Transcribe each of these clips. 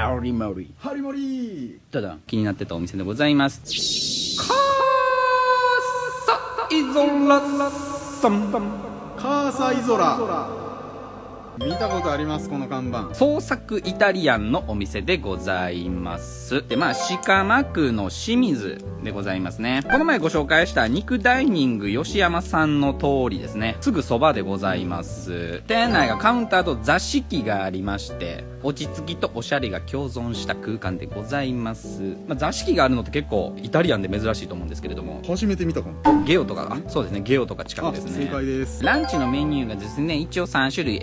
ハリモリ。ハリモリ。ただ気になってたお店でございます。カーサイゾラ。さんカーサイゾラ見たことありますこの看板。創作イタリアンのお店でございます。でまあ鹿間区の清水でございますね。この前ご紹介した肉ダイニング吉山さんの通りですね。すぐそばでございます。店内がカウンターと座敷がありまして落ち着きとおしゃれが共存した空間でございます、まあ、座敷があるのって結構イタリアンで珍しいと思うんですけれども。初めて見たかも。ゲオとかあそうですね。ゲオとか近くですね。あ正解です。ランチのメニューがですね一応3種類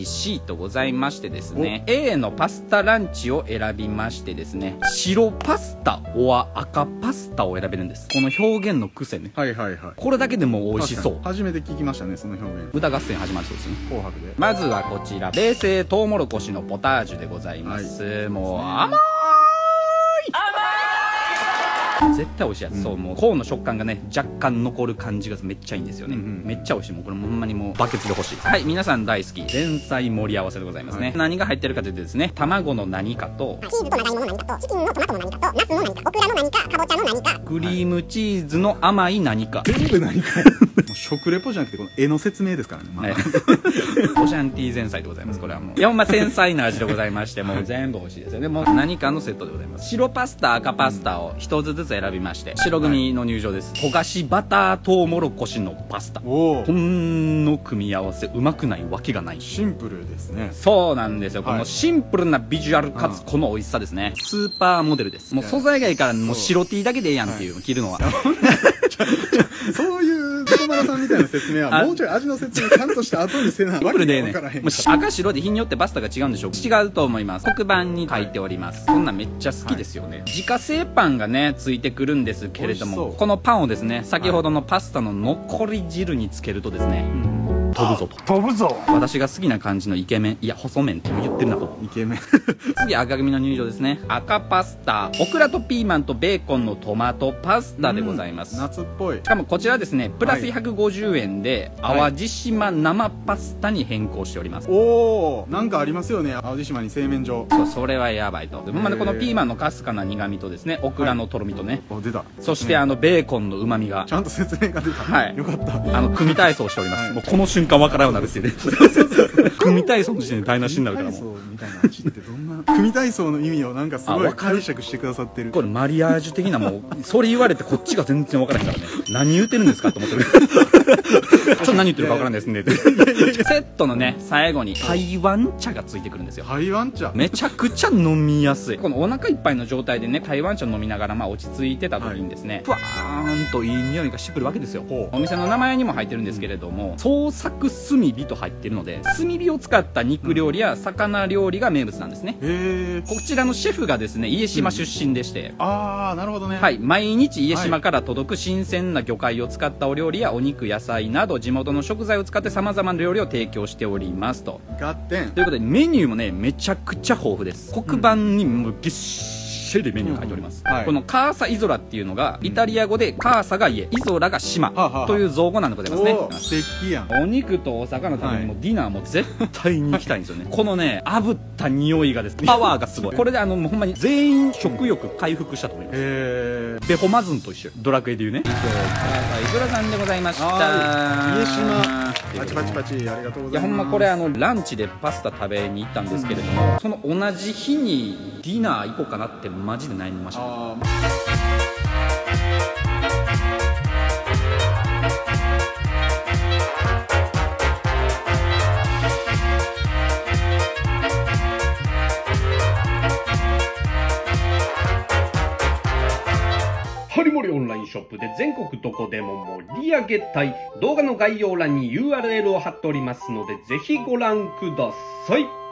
ABC とございましてですね A のパスタランチを選びましてですね白パスタおは赤パスタを選べるんです。この表現の癖ね。はいはいはい。これだけでも美味しそう。初めて聞きましたねその表現。歌合戦始まるそうですね。紅白で。まずはこちら。冷製トウモロコシのポタージュでございます、もう甘い絶対美味しいやつ、そうもうコーンの食感がね若干残る感じがめっちゃいいんですよね、うんうんめっちゃ美味しい。もうこれほんまにもうバケツで欲しい。はい皆さん大好き。前菜盛り合わせでございますね、はい。何が入ってるかというとですね卵の何かとチーズと長芋の何かと、チキンのトマトの何かと、ナスの何か、オクラの何か、かぼちゃの何か。クリームチーズの甘い何か。全部何か食レポじゃなくてこの絵の説明ですからね、まあ。はい、オシャンティー前菜でございます。これはもう。いやま繊細な味でございましてもう全部美味しいですよ。ねもう何かのセットでございます。白パスタ赤パスタを一つずつ選びまして白組の入場です。焦がしバタートウモロコシのパスタ。おお。こんの組み合わせうまくないわけがない。シンプルですね。そうなんですよ、このはい。シンプルなビジュアルかつこの美味しさですね、スーパーモデルです。もう素材がいいからもう白 T だけでええやんっていう、着るのは そういう友丸さんみたいな説明はあもうちょい味の説明ちゃんとした後にせなわけが分からへんもう赤白で日によってパスタが違うんでしょう。違うと思います。黒板に書いております。こんなんめっちゃ好きですよね、自家製パンがねつい。てくるんですけれどもこのパンをですね先ほどのパスタの残り汁につけるとですね、飛ぶぞと。飛ぶぞ。私が好きな感じのイケメンいや細麺って言ってるなと。イケメン。次赤組の入場ですね。赤パスタ。オクラとピーマンとベーコンのトマトパスタでございます、夏っぽい。しかもこちらですねプラスはい。150円ではい。淡路島生パスタに変更しております、おおなんかありますよね淡路島に製麺所。そうそれはやばいと。ほんまねへーこのピーマンのかすかな苦味とですねオクラのとろみとね、お出た。そしてあのベーコンの旨味が。ちゃんと説明が出た。はい。よかった。あの組体操しております、はい。もうこの瞬間瞬間わからんようになるしね。組体操の時点で台無しになるから組体もう操みたいな味ってどんな？組体操の意味をなんかすごい解釈してくださってる。これマリアージュ的なもうそれ言われてこっちが全然わからへんからね。何言ってるんですかと思ってる。ちょっと何言ってるかわからんですねって。セットのね最後に台湾茶がついてくるんですよ。台湾茶？めちゃくちゃ飲みやすい。このお腹いっぱいの状態でね台湾茶飲みながらまあ落ち着いてた時にですね、ふわーんといい匂いがしてくるわけですよ。お店の名前にも入ってるんですけれども創作炭火と入ってるので炭火を使った肉料理や魚料理が名物なんですね。へえこちらのシェフがですね家島出身でして、ああなるほどね。はい、毎日家島から届く新鮮な魚介を使ったお料理やお肉野菜など地元の食材を使って様々な料理を提供しておりますと。合点。ということでメニューもねめちゃくちゃ豊富です。黒板にもうぎっしりメニューが書いております、うんはい。このカーサイゾラっていうのがイタリア語でカーサが家イゾラが島という造語なんでございますね。素敵やん。お肉とお魚食べにもディナーも絶対に行きたいんですよね。このね炙った匂いがですね。パワーがすごい。これであのほんまに全員食欲回復したと思います。へえベホマズンと一緒。ドラクエで言うね。以上カーサイゾラさんでございました。は家島パチパチパチありがとうございます。いやほんまこれあのランチでパスタ食べに行ったんですけれども、その同じ日にディナー行こうかなってマジで悩みました。ありオンラインショップで全国どこでも盛り上げたい動画の概要欄に URL を貼っておりますのでぜひご覧ください。